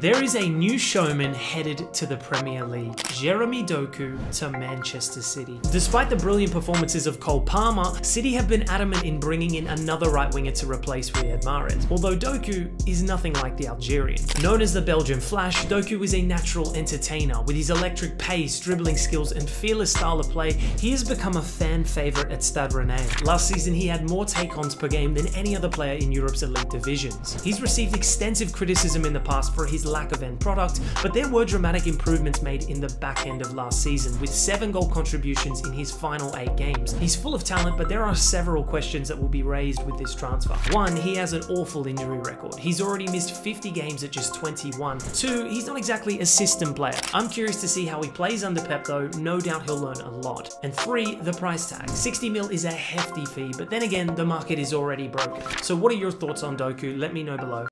There is a new showman headed to the Premier League, Jeremy Doku to Manchester City. Despite the brilliant performances of Cole Palmer, City have been adamant in bringing in another right winger to replace Riyad Mahrez, although Doku is nothing like the Algerian. Known as the Belgian Flash, Doku is a natural entertainer. With his electric pace, dribbling skills, and fearless style of play, he has become a fan favourite at Stade Rennais. Last season, he had more take-ons per game than any other player in Europe's elite divisions. He's received extensive criticism in the past for his lack of end product, but there were dramatic improvements made in the back end of last season, with 7 goal contributions in his final 8 games. He's full of talent, but there are several questions that will be raised with this transfer. One, he has an awful injury record. He's already missed 50 games at just 21. Two, he's not exactly a system player. I'm curious to see how he plays under Pep though, no doubt he'll learn a lot. And three, the price tag. 60 mil is a hefty fee, but then again, the market is already broken. So what are your thoughts on Doku? Let me know below.